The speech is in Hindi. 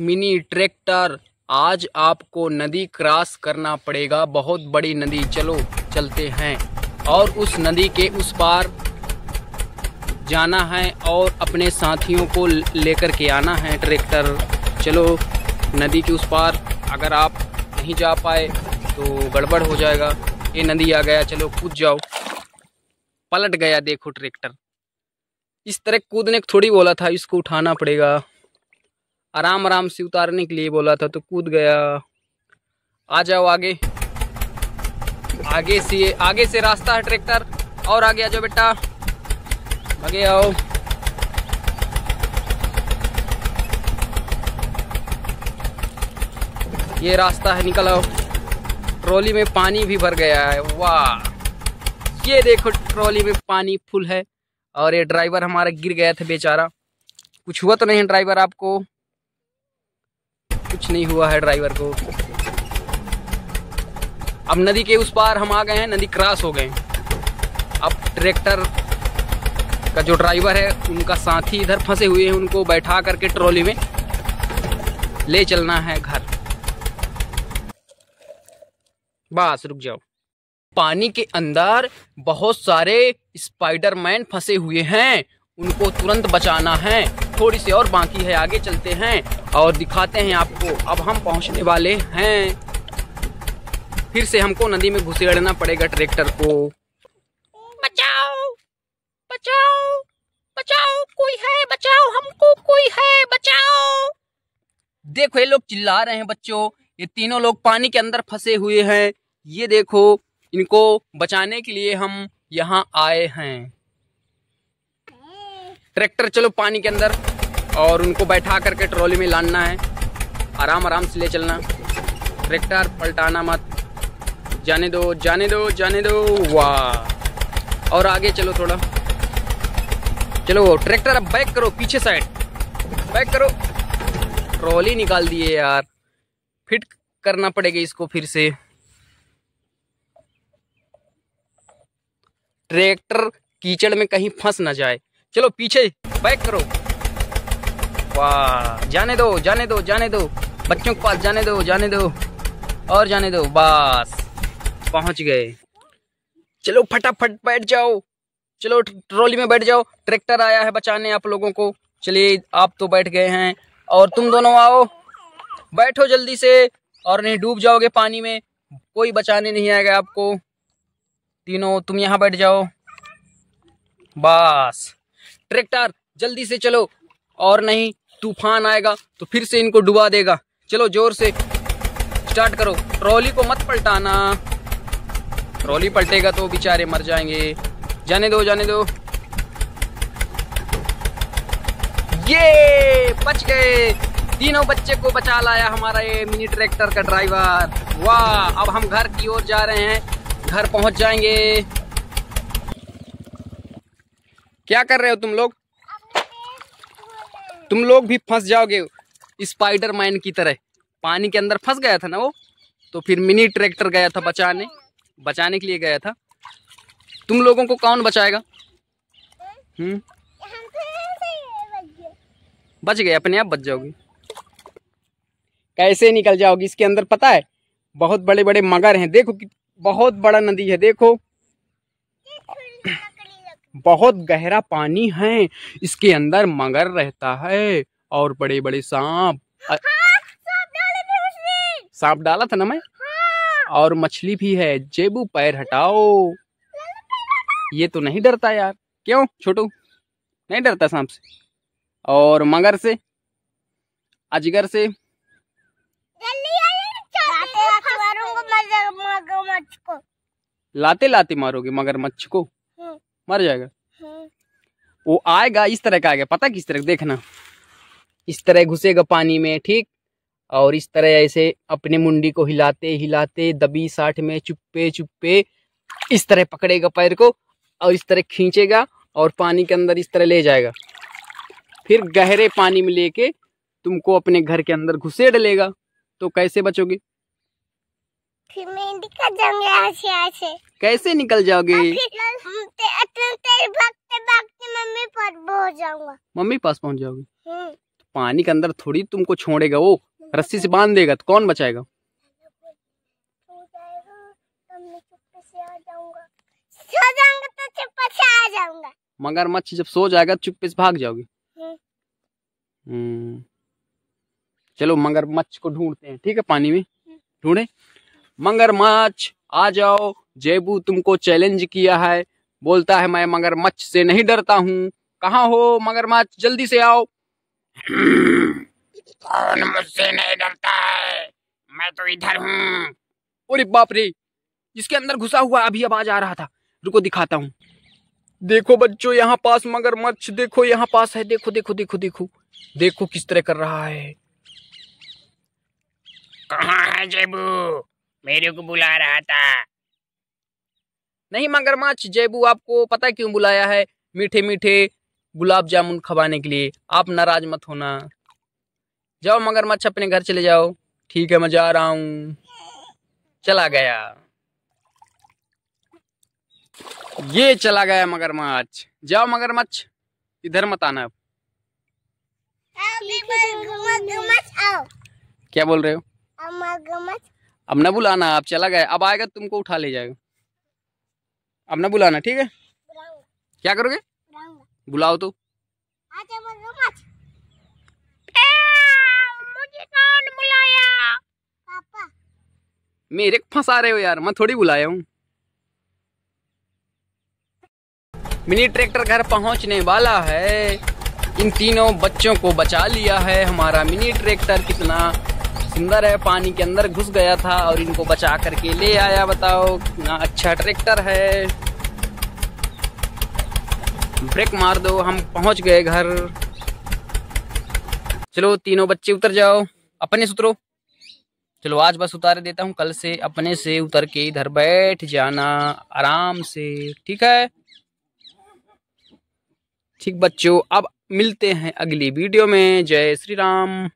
Mini tractor. आज आपको नदी क्रॉस करना पड़ेगा। बहुत बड़ी नदी। चलो, चलते हैं। और उस नदी के उस पार जाना है और अपने साथियों को लेकर के आना है ट्रैक्टर। चलो, नदी के उस पार अगर आप नहीं जा पाए तो गड़बड़ हो जाएगा। ये नदी आ गया। चलो, कूद जाओ। पलट गया, देखो ट्रैक्टर। इस तरह कूदने को थोड़ी बोला था, इसको उठाना पड़ेगा। आराम आराम से उतारने के लिए बोला था तो कूद गया। आ जाओ आगे। आगे से आगे से रास्ता है ट्रैक्टर, और आगे आ जाओ बेटा। आगे आओ। ये रास्ता है, निकल आओ। ट्रॉली में पानी भी भर गया है, वाह। ये देखो, ट्रॉली में पानी फुल है, और ये ड्राइवर हमारा गिर गया था बेचारा। कुछ हुआ तो नहीं ड्राइवर आपको। कुछ नहीं हुआ है ड्राइवर को। अब नदी के उस पार हम आ गए हैं, नदी क्रॉस हो गए अब ट्रैक्टर का जो ड्राइवर है, उनका साथी इधर फंसे हुए हैं, उनको बैठा करके ट्रॉली में ले चलना है घर। बस, रुक जाओ। पानी के अंदर बहुत सारे स्पाइडरमैन फंसे हुए हैं, उनको तुरंत बचाना है। थोड़ी सी और बाकी है आगे चलते हैं और दिखाते हैं आपको। अब हम पहुँचने वाले हैं। फिर से हमको नदी में घुसेड़ना पड़ेगा ट्रैक्टर को। बचाओ बचाओ बचाओ कोई है बचाओ हमको कोई है बचाओ। देखो ये लोग चिल्ला रहे हैं बच्चों। ये तीनों लोग पानी के अंदर फंसे हुए हैं। ये देखो इनको बचाने के लिए हम यहाँ आए हैं। ट्रैक्टर चलो पानी के अंदर और उनको बैठा करके ट्रॉली में लाना है। आराम आराम से ले चलना। ट्रैक्टर पलटाना मत। जाने दो जाने दो जाने दो। वाह। और आगे चलो थोड़ा। चलो, ट्रैक्टर अब बैक करो पीछे साइड। बैक करो। ट्रॉली निकाल दिए यार। फिट करना पड़ेगा इसको फिर से। ट्रैक्टर कीचड़ में कहीं फंस ना जाए। चलो पीछे, बैक करो। वाह, जाने दो जाने दो जाने दो। बच्चों के पास जाने दो जाने दो। और जाने दो, बस। पहुँच गए। चलो फटाफट बैठ जाओ। चलो ट्रॉली में बैठ जाओ। ट्रैक्टर आया है बचाने आप लोगों को। चलिए, आप तो बैठ गए हैं। और तुम दोनों आओ। बैठो जल्दी से। और नहीं, डूब जाओगे पानी में। कोई बचाने नहीं आएगा आपको। तीनों, तुम यहाँ बैठ जाओ। बस। ट्रैक्टर, जल्दी से चलो। और नहीं, तूफ़ान आएगा तो फिर से इनको डुबा देगा। चलो, ज़ोर से। स्टार्ट करो। ट्रॉली को मत पलटाना। ट्रॉली पलटेगा तो बेचारे मर जाएँगे। जाने दो जाने दो। ये, बच गए। तीनों बच्चे को बचा लाया हमारा ये मिनी ट्रैक्टर का ड्राइवर। वाह, अब हम घर की ओर जा रहे हैं। घर पहुँच जाएँगे। क्या कर रहे हो तुम लोग? तुम लोग भी फंस जाओगे स्पाइडर मैन की तरह। पानी के अंदर फंस गया था ना वो? तो फिर मिनी ट्रैक्टर गया था बचाने। बचाने के लिए गया था। तुम लोगों को कौन बचाएगा? हम्म? बच गए, अपने आप बच जाओगे। कैसे निकल जाओगी? इसके अंदर पता है? बहुत बड़े बड़े मगर हैं। देखो कि बहुत बड़ा नदी है, देखो। बहुत गहरा पानी है इसके अंदर मगर रहता है और बड़े बड़े सांप सांप डाला था ना मैं? और मछली भी है जेबू पैर हटाओ। ये तो नहीं डरता यार। क्यों? छोटू नहीं डरता सांप से? और मगर से? अजगर से? लाते लाते मारोगे मगरमच्छ को? हाँ। मर जाएगा। हाँ। वो आएगा इस तरह का आएगा पता किस तरह? देखना। इस तरह घुसेगा पानी में, ठीक? और इस तरह ऐसे अपने मुंडी को हिलाते हिलाते, दबी साठ में, चुप्पे चुप्पे, इस तरह पकड़ेगा पैर को और इस तरह खींचेगा और पानी के अंदर इस तरह ले जाएगा। फिर गहरे पानी में लेके तुमको अपने घर के अंदर घुसेड़ लेगा। तो कैसे बचोगे? फिर मैं निकल जाऊँगी ऐसे ऐसे कैसे निकल जाओगे? मम्मी पास पहुँच जाऊँगा। मम्मी पास पहुँच जाओगे? हम्म। पानी के अंदर थोड़ी तुमको छोड़ेगा वो रस्सी से बाँध देगा तो कौन बचाएगा? सो से तो से जाऊँगा। मगरमच्छ जब सो जाएगा तो चुप्पे से भाग जाओगे। हम्म। हम्म। चलो मगरमच्छ को ढूंढते हैं ठीक है पानी में? ढूंढे? मगरमच्छ आ जाओ। जेबू तुमको चैलेंज किया है। बोलता है मैं मगरमच्छ से नहीं डरता हूँ। कहाँ हो मगरमच्छ? जल्दी से आओ। कौन मुझसे नहीं डरता है? मैं तो इधर हूँ। अरे बाप रे! इसके अंदर घुसा हुआ अभी आवाज़ आ रहा था। रुको दिखाता हूँ। देखो बच्चों यहाँ पास मगरमच्छ देखो यहाँ पास है। देखो देखो देखो देखो। देखो किस तरह कर रहा है। कहाँ है जेबू? मेरे को बुला रहा था। नहीं मगरमच्छ जेबू आपको पता क्यों बुलाया है मीठे मीठे गुलाब जामुन खवाने के लिए? आप नाराज़ मत होना। जाओ मगरमच्छ अपने घर चले जाओ। ठीक है मैं जा रहा हूँ। चला गया। ये चला गया मगरमच्छ। जाओ मगरमच्छ इधर मत आना। अब आओ। क्या बोल रहे हो? मगरमच्छ अब न बुलाना आप चला गया, अब आएगा तो तुमको उठा ले जाएगा। अब न बुलाना, ठीक है? क्या करोगे? बुलाओ तो। मेरे फंसा रहे हो यार, मैं थोड़ी बुलाया हूँ। मिनी ट्रैक्टर घर पहुँचने वाला है। इन तीनों बच्चों को बचा लिया है हमारा मिनी ट्रैक्टर, कितना सुंदर है, पानी के अंदर घुस गया था और इनको बचा करके ले आया, बताओ। कितना अच्छा ट्रैक्टर है। ब्रेक मार दो, हम पहुँच गए घर। चलो, तीनों बच्चे उतर जाओ। अपने से उतरो चलो, आज बस उतार देता हूँ, कल से अपने से उतर के इधर बैठ जाना, आराम से। ठीक है? ठीक बच्चों, अब मिलते हैं अगली वीडियो में। जय श्री राम।